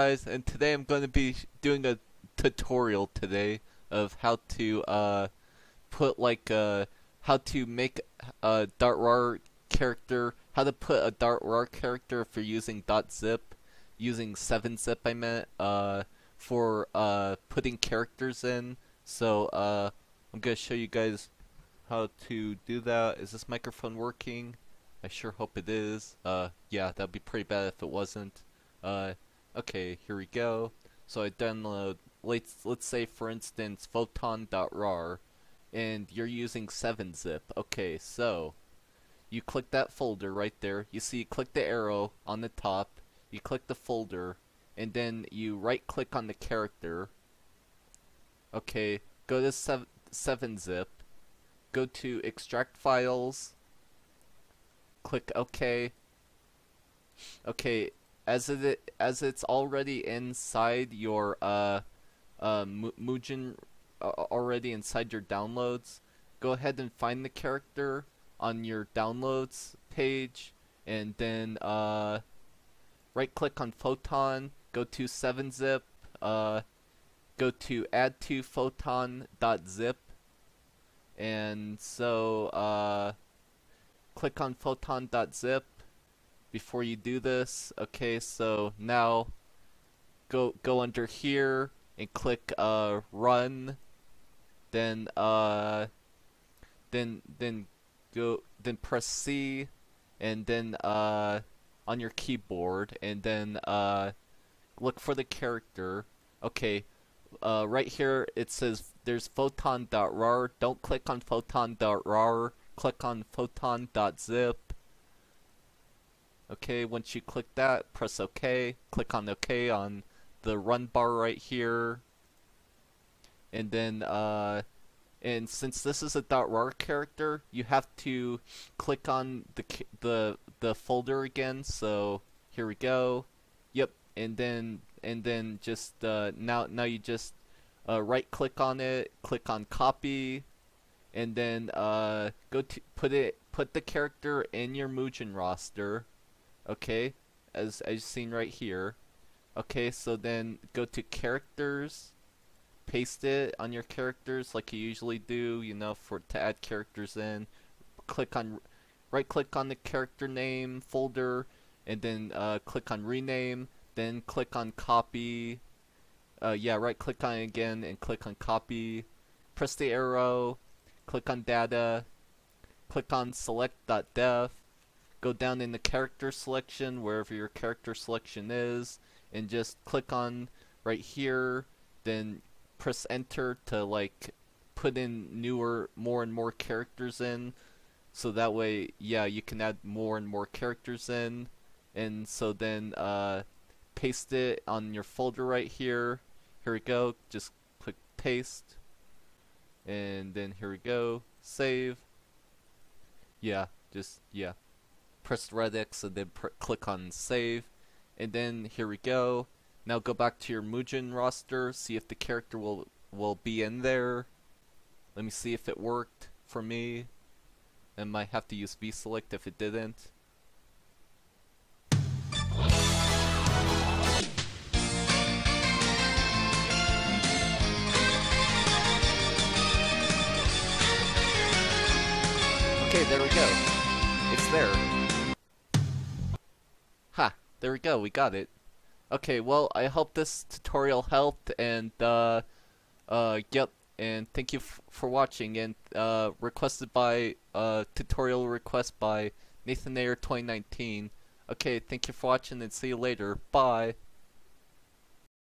guys and today I'm going to be doing a tutorial today of how to uh, put like uh, how to make a Dart R character how to put a .rar character for using .zip using 7-zip I meant uh, for uh, putting characters in. So uh, I'm gonna show you guys how to do that. Is this microphone working? I sure hope it is. Uh, yeah that'd be pretty bad if it wasn't. Uh, Okay, here we go. So I download, let's, let's say for instance, photon.rar, and you're using 7-zip. Okay, so, you click that folder right there. You see, you click the arrow on the top, you click the folder, and then you right click on the character. Okay, go to 7-zip, go to extract files, click OK. Okay, as it as it's already inside your uh, uh, Mugen uh, already inside your downloads, go ahead and find the character on your downloads page, and then uh, right click on Photon, go to 7-zip, uh, go to add to photon.zip, and so uh, click on photon.zip before you do this. Okay, so now go go under here and click uh run. Then uh then then go then press C and then uh on your keyboard and then uh look for the character. Okay, uh, right here it says there's photon.rar. Don't click on photon.rar. Click on photon.zip Okay, once you click that, press OK. Click on OK on the run bar right here. And then, uh, and since this is a .rar character, you have to click on the the the folder again. So here we go. Yep, and then and then just uh, now now you just uh, right click on it, click on copy, and then uh, go to put it put the character in your Mugen roster okay as as seen right here. Okay so then go to characters paste it on your characters like you usually do you know for to add characters in. Click on right click on the character name folder and then uh, click on rename then click on copy. Uh, yeah right click on it again and click on copy. Press the arrow click on data click on select.def go down in the character selection wherever your character selection is and just click on right here then press enter to like put in newer more and more characters in. So that way yeah you can add more and more characters in. And so then uh, paste it on your folder right here. Here we go. Just click paste. And then here we go. Save. Yeah just yeah press red X and then click on save. And then here we go. Now go back to your Mugen roster see if the character will will be in there. Let me see if it worked for me. I might have to use V-select if it didn't. Okay, there we go. It's there. There we go, we got it. Okay, well, I hope this tutorial helped, and, uh, uh, yep, and thank you for watching, and, uh, requested by, uh, tutorial request by Nathan Ayer 2019. Okay, thank you for watching, and see you later. Bye!